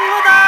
감사합니다.